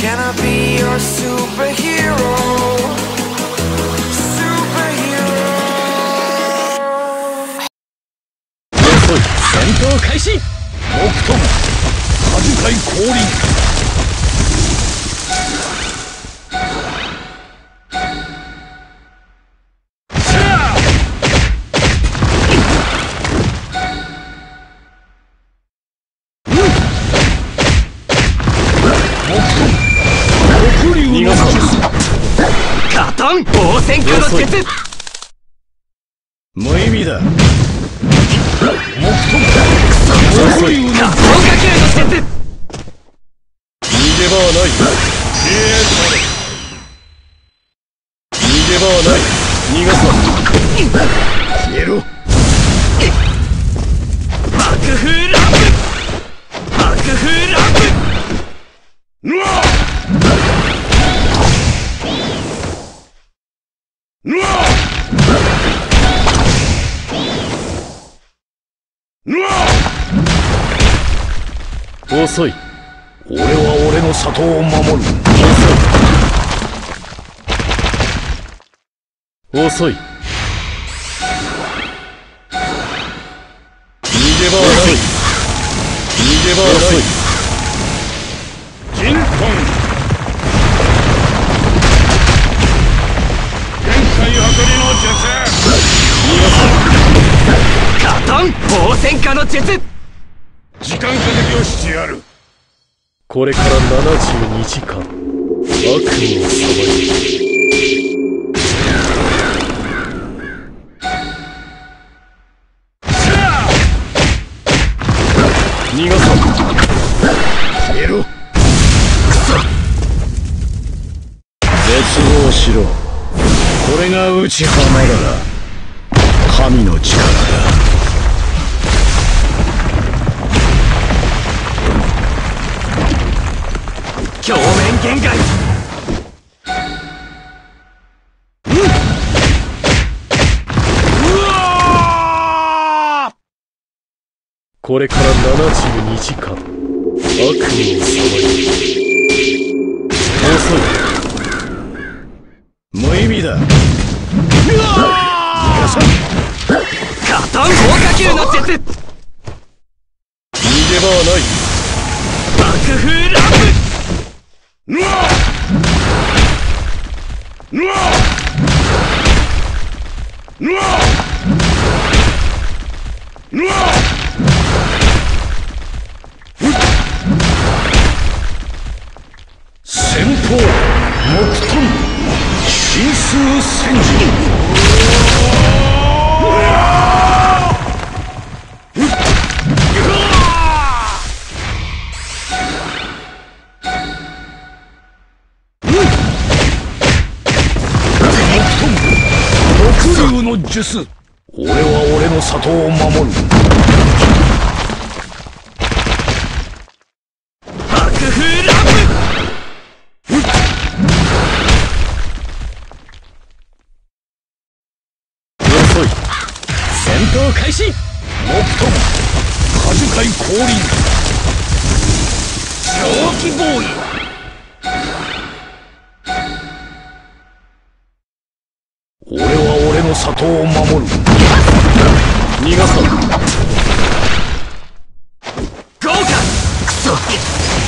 Can I be your superhero? Superhero. 戦闘開始木遁はじかい降臨応戦下の術無意味だ。木遁カトン火球の術逃げ場はない。逃げ場はない。逃がさ消遅い。俺は俺の里を守る。遅い。遅い逃げ場はない。逃げ場はない。金婚限界測りの術。カトン応戦下の術時間稼ぎをしてやる。これから72時間悪夢をさばり逃がさ消えろ絶望しろ。これが内浜だ神の力だ。表面限界これから72時間悪夢をさばり遅い。無意味だ。逃がさんカトン放火球の術。逃げ場はない。爆風ランプう俺は俺の里を守る。爆風ランプ遅い。戦闘開始。木遁果樹海降臨。狂気ボーイ里を守る。逃がさん豪華クソ。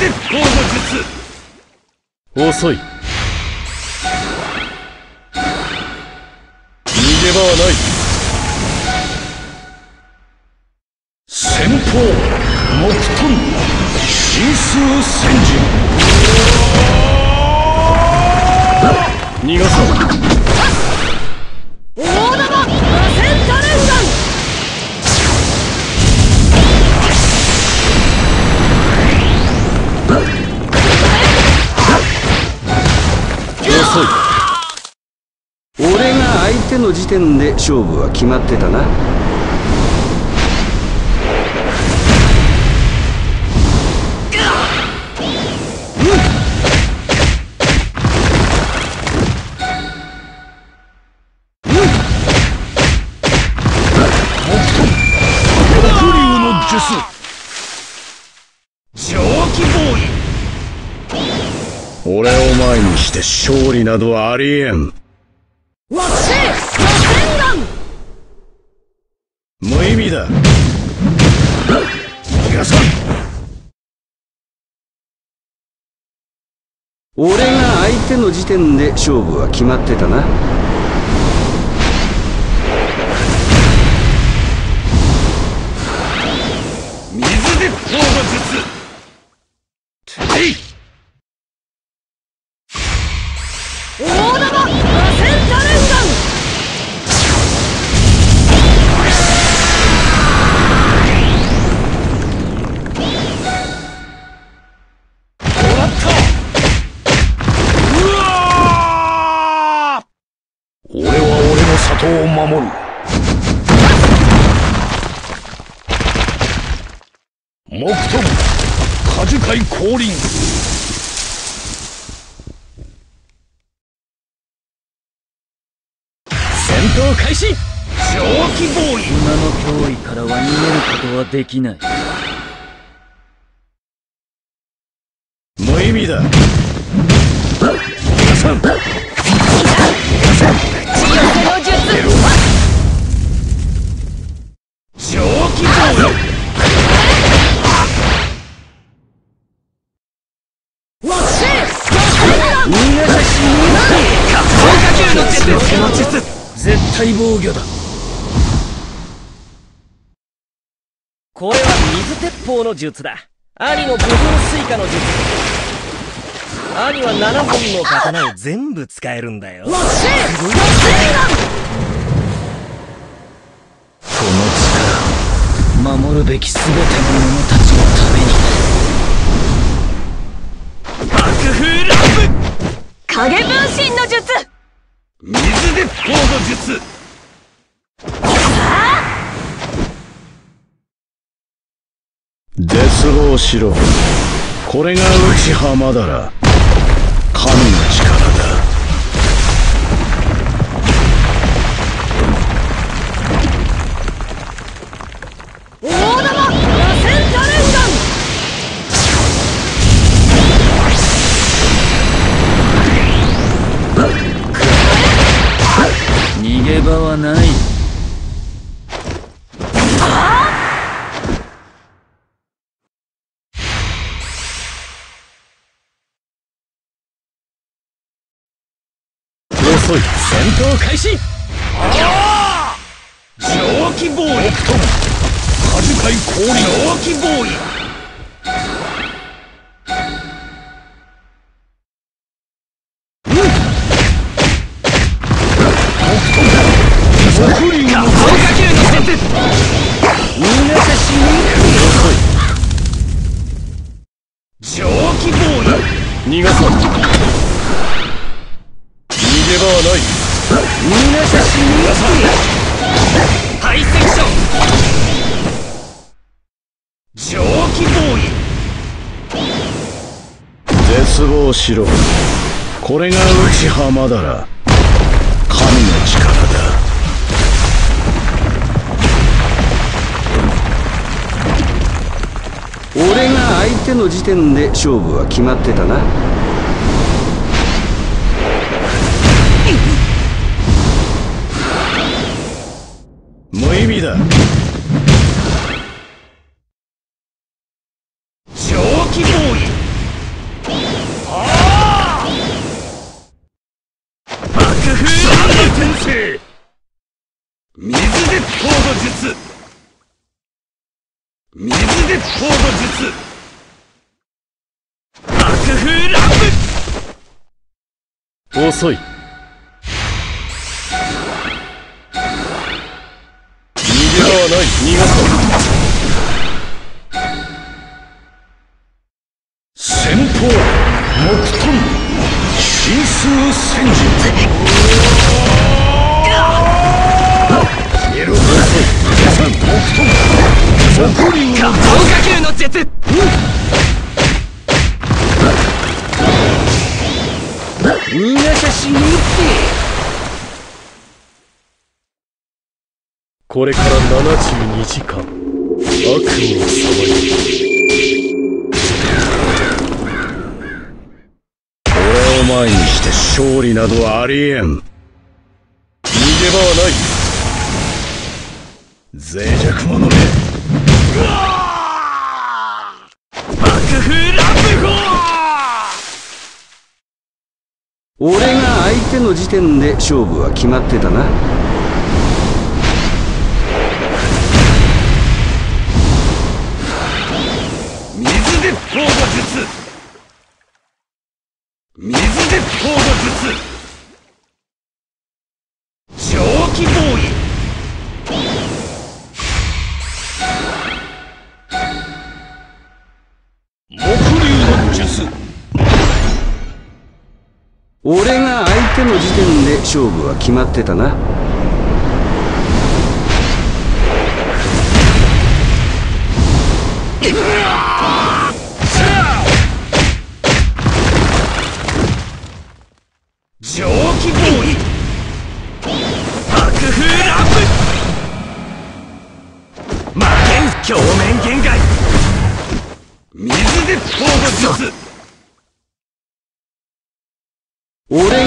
鉄砲の術遅い。逃げ場はない。先方木遁神数戦時。逃がそう。大玉。の時点で勝負は決まってたな。俺を前にして勝利などありえん。わっし螺旋弾無意味だ。逃がさん俺が相手の時点で勝負は決まってたな。水鉄砲の術守る。果樹海降臨。戦闘開始。蒸気ボーイ。今の脅威からは逃げることはできない。無意味だ。こ絶対防御だ。これは水鉄砲の術だ。兄の武道水化の術。兄は7本の刀を全部使えるんだよ。この力守るべき全ての者たちのために。爆風ラッ影分身の術プ水鉄砲の術絶望しろ。これが内浜だら。神の力。遅い戦闘開始。蒸気ボーイしろ。これが内浜だら神の力だ。俺が相手の時点で勝負は決まってたな。無意味だ鉄砲の術。爆風乱舞遅い。化球の術逃がしゃしねえこれから72時間悪夢をさまよ俺を前にして勝利などありえん。逃げ場はない。脆弱者め。俺が相手の時点で勝負は決まってたな。水鉄砲の術。水鉄砲の術。俺が相手の時点で勝負は決まってたな。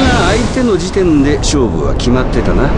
が相手の時点で勝負は決まってたな。